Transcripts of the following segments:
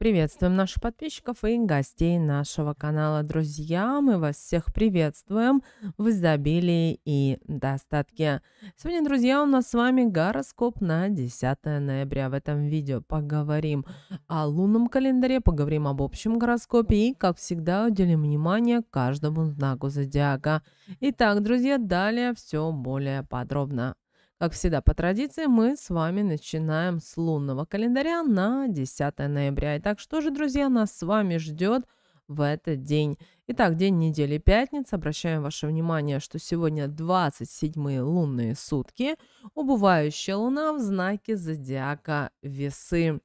Приветствуем наших подписчиков и гостей нашего канала. Друзья, мы вас всех приветствуем в изобилии и достатке. Сегодня, друзья, у нас с вами гороскоп на 10 ноября. В этом видео поговорим о лунном календаре, поговорим об общем гороскопе и, как всегда, уделим внимание каждому знаку зодиака. Итак, друзья, далее все более подробно. Как всегда, по традиции, мы с вами начинаем с лунного календаря на 10 ноября. Итак, что же, друзья, нас с вами ждет в этот день? Итак, день недели пятница. Обращаем ваше внимание, что сегодня 27 лунные сутки. Убывающая луна в знаке зодиака Весы.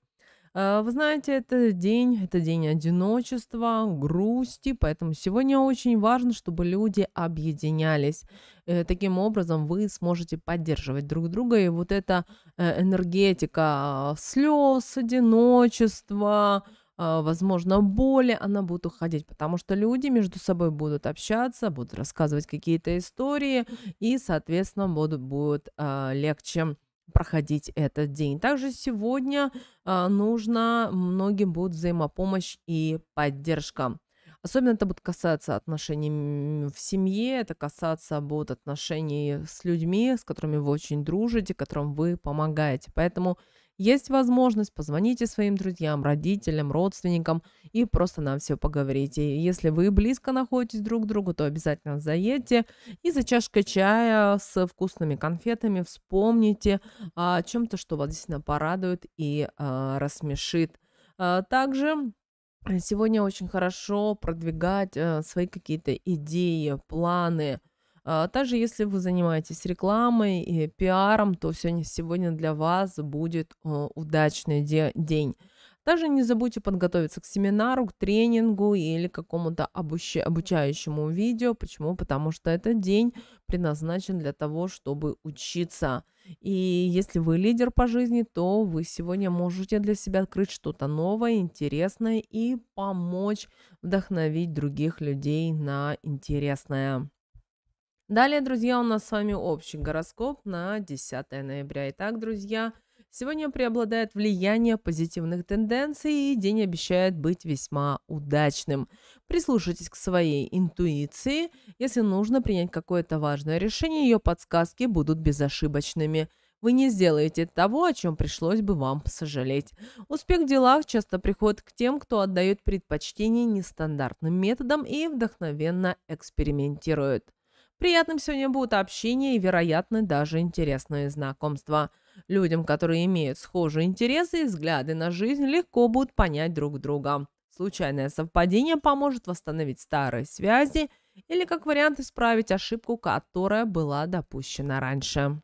Э, вы знаете, это день, это день одиночества, грусти, поэтому сегодня очень важно, чтобы люди объединялись. Э, таким образом вы сможете поддерживать друг друга, и вот эта э, энергетика слез, одиночества, возможно, боли, она будет уходить, потому что люди между собой будут общаться, будут рассказывать какие-то истории, и, соответственно, будут, будет легче проходить этот день. Также сегодня э, нужно, многим будет взаимопомощь и поддержка. Особенно это будет касаться отношений в семье, это касаться будет отношений с людьми, с которыми вы очень дружите, которым вы помогаете. Поэтому есть возможность, позвоните своим друзьям, родителям, родственникам и просто нам все поговорите. Если вы близко находитесь друг к другу, то обязательно заедьте и за чашкой чая с вкусными конфетами вспомните о чем-то, что вас действительно порадует и а, рассмешит. А, также Сегодня очень хорошо продвигать э, свои какие-то идеи, планы, а, также, если вы занимаетесь рекламой и пиаром, то сегодня, для вас будет э, удачный де- день. Также не забудьте подготовиться к семинару, к тренингу или какому-то обуча- обучающему видео. Почему? Потому что этот день предназначен для того, чтобы учиться. И если вы лидер по жизни, то вы сегодня можете для себя открыть что-то новое, интересное и помочь вдохновить других людей на интересное. Далее, друзья, у нас с вами общий гороскоп на 10 ноября. Итак, друзья, сегодня преобладает влияние позитивных тенденций, и день обещает быть весьма удачным. Прислушайтесь к своей интуиции. Если нужно принять какое-то важное решение, ее подсказки будут безошибочными. Вы не сделаете того, о чем пришлось бы вам сожалеть. Успех в делах часто приходит к тем, кто отдает предпочтение нестандартным методам и вдохновенно экспериментирует. Приятным сегодня будет общение и, вероятно, даже интересные знакомства. Людям, которые имеют схожие интересы и взгляды на жизнь, легко будет понять друг друга. Случайное совпадение поможет восстановить старые связи или, как вариант, исправить ошибку, которая была допущена раньше.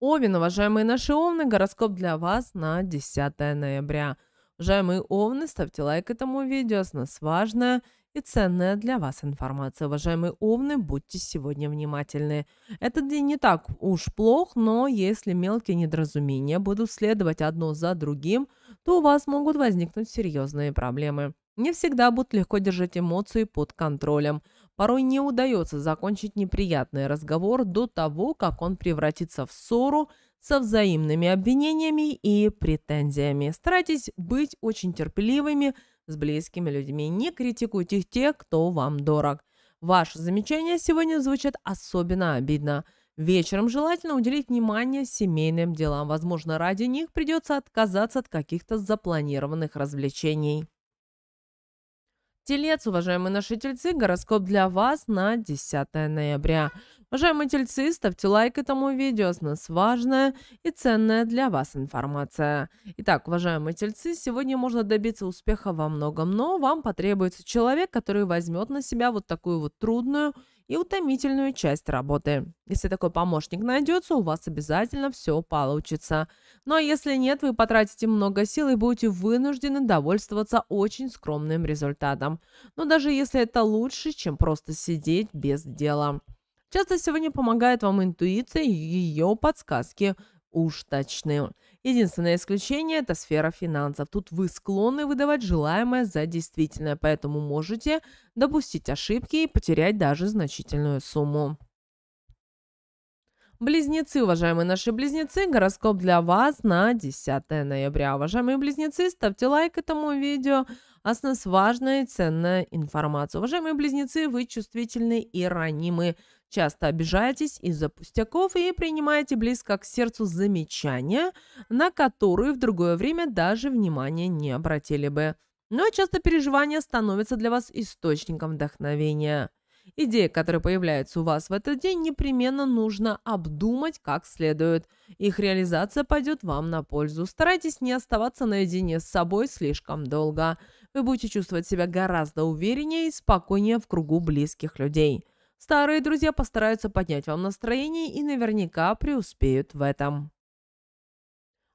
Овен, уважаемые наши овны, гороскоп для вас на 10 ноября. Уважаемые овны, ставьте лайк этому видео, с нас важное – и ценная для вас информация. Уважаемые овны, будьте сегодня внимательны. Этот день не так уж плох, но если мелкие недоразумения будут следовать одно за другим, то у вас могут возникнуть серьезные проблемы. Не всегда будет легко держать эмоции под контролем. Порой не удается закончить неприятный разговор до того, как он превратится в ссору со взаимными обвинениями и претензиями. Старайтесь быть очень терпеливыми, с близкими людьми. Не критикуйте тех, кто вам дорог. Ваши замечания сегодня звучат особенно обидно. Вечером желательно уделить внимание семейным делам. Возможно, ради них придется отказаться от каких-то запланированных развлечений. Телец, уважаемые наши тельцы, гороскоп для вас на 10 ноября. Уважаемые тельцы, ставьте лайк этому видео, с нас важная и ценная для вас информация. Итак, уважаемые тельцы, сегодня можно добиться успеха во многом, но вам потребуется человек, который возьмет на себя вот такую вот трудную и утомительную часть работы. Если такой помощник найдется, у вас обязательно все получится. Но если нет, вы потратите много сил и будете вынуждены довольствоваться очень скромным результатом. Но даже если это лучше, чем просто сидеть без дела. Часто сегодня помогает вам интуиция и ее подсказки уж точны. Единственное исключение – это сфера финансов. Тут вы склонны выдавать желаемое за действительное, поэтому можете допустить ошибки и потерять даже значительную сумму. Близнецы, уважаемые наши близнецы, гороскоп для вас на 10 ноября. Уважаемые близнецы, ставьте лайк этому видео. Осталась важная и ценная информация. Уважаемые близнецы, вы чувствительны и ранимы. Часто обижаетесь из-за пустяков и принимаете близко к сердцу замечания, на которые в другое время даже внимания не обратили бы. Но часто переживания становятся для вас источником вдохновения. Идеи, которые появляются у вас в этот день, непременно нужно обдумать как следует. Их реализация пойдет вам на пользу. Старайтесь не оставаться наедине с собой слишком долго. Вы будете чувствовать себя гораздо увереннее и спокойнее в кругу близких людей. Старые друзья постараются поднять вам настроение и наверняка преуспеют в этом.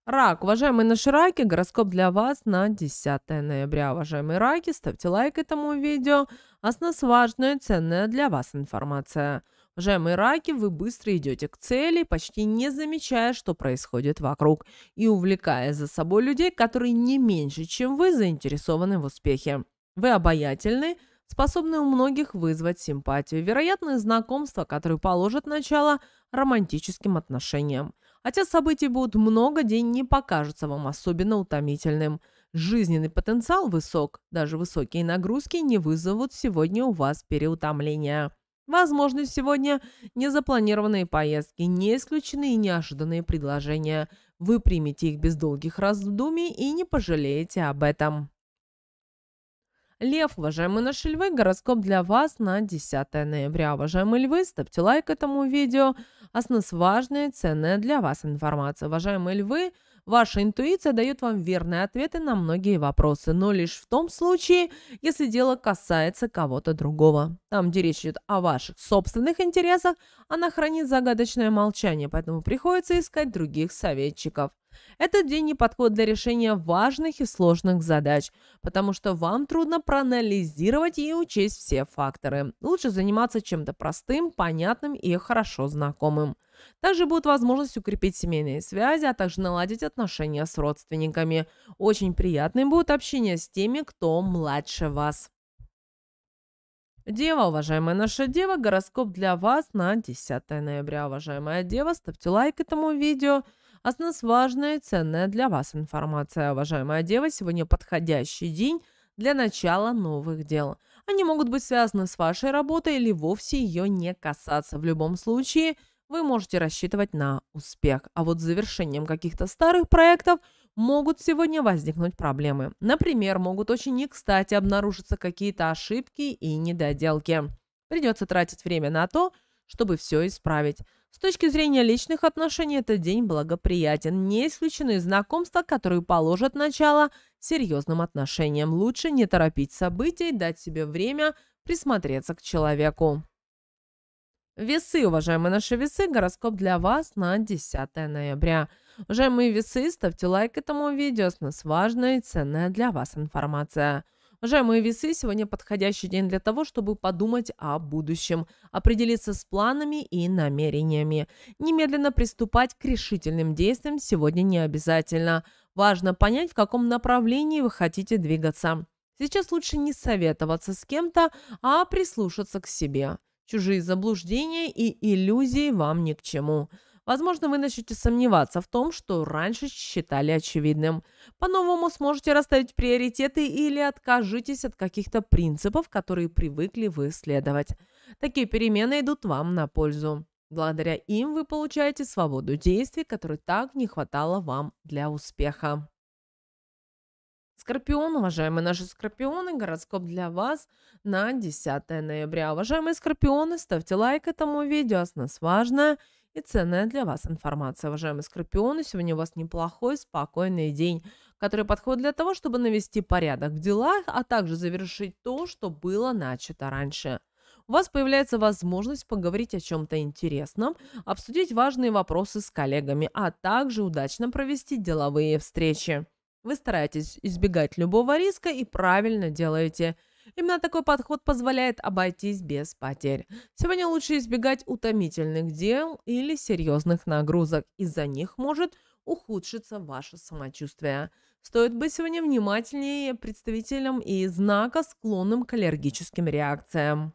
Рак, уважаемые наши раки, гороскоп для вас на 10 ноября. Уважаемые раки, ставьте лайк этому видео. Основная важная, ценная для вас информация. Уважаемые раки, вы быстро идете к цели, почти не замечая, что происходит вокруг, и увлекая за собой людей, которые не меньше, чем вы, заинтересованы в успехе. Вы обаятельны, способны у многих вызвать симпатию, вероятное знакомство, которое положит начало романтическим отношениям. Хотя событий будут много, день не покажется вам особенно утомительным. Жизненный потенциал высок, даже высокие нагрузки не вызовут сегодня у вас переутомления. Возможно, сегодня незапланированные поездки, не исключены и неожиданные предложения. Вы примете их без долгих раздумий и не пожалеете об этом. Лев, уважаемые наши львы, гороскоп для вас на 10 ноября. Уважаемые львы, ставьте лайк этому видео. Основная важная и ценная для вас информация. Уважаемые львы, Ваша интуиция дает вам верные ответы на многие вопросы, но лишь в том случае, если дело касается кого-то другого. Там, где речь идет о ваших собственных интересах, она хранит загадочное молчание, поэтому приходится искать других советчиков. Этот день не подходит для решения важных и сложных задач, потому что вам трудно проанализировать и учесть все факторы. Лучше заниматься чем-то простым, понятным и хорошо знакомым. Также будет возможность укрепить семейные связи, а также наладить отношения с родственниками. Очень приятным будет общение с теми, кто младше вас. Дева, уважаемая наша дева, гороскоп для вас на 10 ноября. Уважаемая дева, ставьте лайк этому видео. Основная важная и ценная для вас информация. Уважаемая дева, сегодня подходящий день для начала новых дел. Они могут быть связаны с вашей работой или вовсе ее не касаться. В любом случае – вы можете рассчитывать на успех. А вот с завершением каких-то старых проектов могут сегодня возникнуть проблемы. Например, могут очень не кстати обнаружиться какие-то ошибки и недоделки. Придется тратить время на то, чтобы все исправить. С точки зрения личных отношений этот день благоприятен. Не исключены знакомства, которые положат начало серьезным отношениям. Лучше не торопить события и дать себе время присмотреться к человеку. Весы, уважаемые наши весы, гороскоп для вас на 10 ноября. Уважаемые весы, ставьте лайк этому видео, с нас важная и ценная для вас информация. Уважаемые весы, сегодня подходящий день для того, чтобы подумать о будущем, определиться с планами и намерениями. Немедленно приступать к решительным действиям сегодня не обязательно. Важно понять, в каком направлении вы хотите двигаться. Сейчас лучше не советоваться с кем-то, а прислушаться к себе. Чужие заблуждения и иллюзии вам ни к чему. Возможно, вы начнете сомневаться в том, что раньше считали очевидным. По-новому сможете расставить приоритеты или откажитесь от каких-то принципов, которые привыкли вы следовать. Такие перемены идут вам на пользу. Благодаря им вы получаете свободу действий, которой так не хватало вам для успеха. Скорпион, уважаемые наши скорпионы, гороскоп для вас на 10 ноября. Уважаемые скорпионы, ставьте лайк этому видео, с нас важная и ценная для вас информация. Уважаемые скорпионы, сегодня у вас неплохой, спокойный день, который подходит для того, чтобы навести порядок в делах, а также завершить то, что было начато раньше. У вас появляется возможность поговорить о чем-то интересном, обсудить важные вопросы с коллегами, а также удачно провести деловые встречи. Вы стараетесь избегать любого риска и правильно делаете. Именно такой подход позволяет обойтись без потерь. Сегодня лучше избегать утомительных дел или серьезных нагрузок. Из-за них может ухудшиться ваше самочувствие. Стоит быть сегодня внимательнее представителям и знака, склонным к аллергическим реакциям.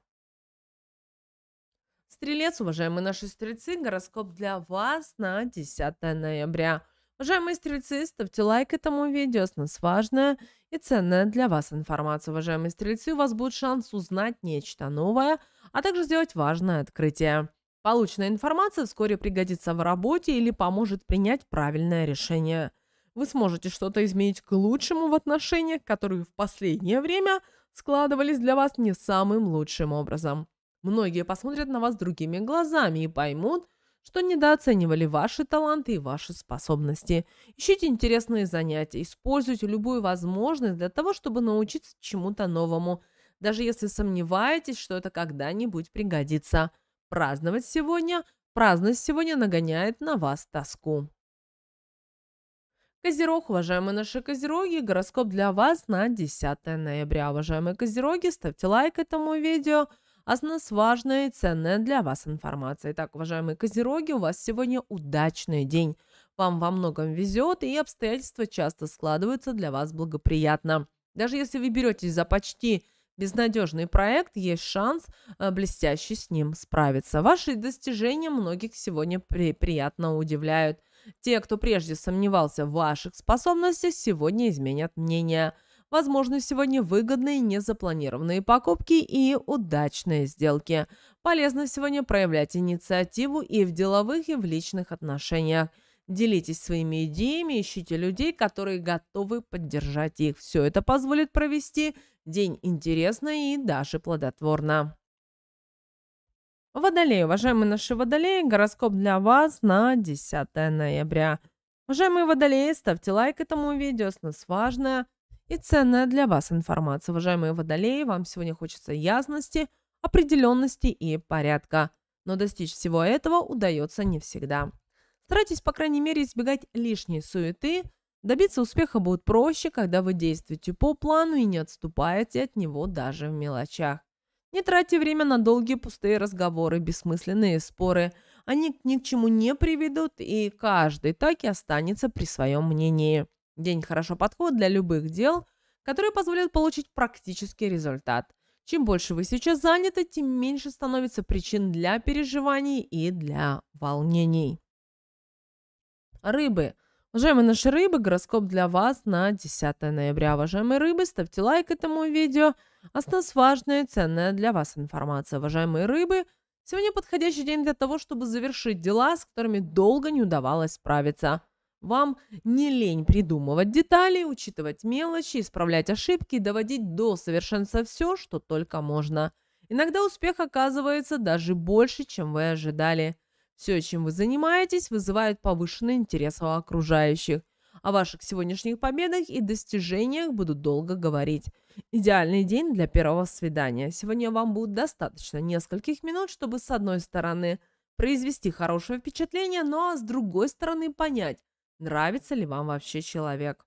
Стрелец, уважаемые наши стрельцы, гороскоп для вас на 10 ноября. Уважаемые стрельцы, ставьте лайк этому видео, с нас важная и ценная для вас информация. Уважаемые стрельцы, у вас будет шанс узнать нечто новое, а также сделать важное открытие. Полученная информация вскоре пригодится в работе или поможет принять правильное решение. Вы сможете что-то изменить к лучшему в отношениях, которые в последнее время складывались для вас не самым лучшим образом. Многие посмотрят на вас другими глазами и поймут, что недооценивали ваши таланты и ваши способности. Ищите интересные занятия, используйте любую возможность для того, чтобы научиться чему-то новому, даже если сомневаетесь, что это когда-нибудь пригодится. Праздновать сегодня, праздность сегодня нагоняет на вас тоску. Козерог, уважаемые наши козероги, гороскоп для вас на 10 ноября. Уважаемые козероги, ставьте лайк этому видео – а с важная и ценная для вас информация. Итак, уважаемые козероги, у вас сегодня удачный день. Вам во многом везет, и обстоятельства часто складываются для вас благоприятно. Даже если вы беретесь за почти безнадежный проект, есть шанс э, блестяще с ним справиться. Ваши достижения многих сегодня при приятно удивляют. Те, кто прежде сомневался в ваших способностях, сегодня изменят мнение – Возможны сегодня выгодные незапланированные покупки и удачные сделки. Полезно сегодня проявлять инициативу и в деловых, и в личных отношениях. Делитесь своими идеями, ищите людей, которые готовы поддержать их. Все это позволит провести день интересно и даже плодотворно. Водолей, уважаемые наши водолеи, гороскоп для вас на 10 ноября. Уважаемые водолеи, ставьте лайк этому видео, с нас важное – и ценная для вас информация. Уважаемые водолеи, вам сегодня хочется ясности, определенности и порядка. Но достичь всего этого удается не всегда. Старайтесь, по крайней мере, избегать лишней суеты. Добиться успеха будет проще, когда вы действуете по плану и не отступаете от него даже в мелочах. Не тратьте время на долгие пустые разговоры, бессмысленные споры. Они ни к чему не приведут, и каждый так и останется при своем мнении. День хорошо подходит для любых дел, которые позволяют получить практический результат. Чем больше вы сейчас заняты, тем меньше становится причин для переживаний и для волнений. Рыбы. Уважаемые наши рыбы, гороскоп для вас на 10 ноября. Уважаемые рыбы, ставьте лайк этому видео. Осталась важная и ценная для вас информация. Уважаемые рыбы, сегодня подходящий день для того, чтобы завершить дела, с которыми долго не удавалось справиться. Вам не лень придумывать детали, учитывать мелочи, исправлять ошибки и доводить до совершенства все, что только можно. Иногда успех оказывается даже больше, чем вы ожидали. Все, чем вы занимаетесь, вызывает повышенный интерес у окружающих. О ваших сегодняшних победах и достижениях буду долго говорить. Идеальный день для первого свидания. Сегодня вам будет достаточно нескольких минут, чтобы с одной стороны произвести хорошее впечатление, ну а с другой стороны понять, Нравится ли вам вообще человек?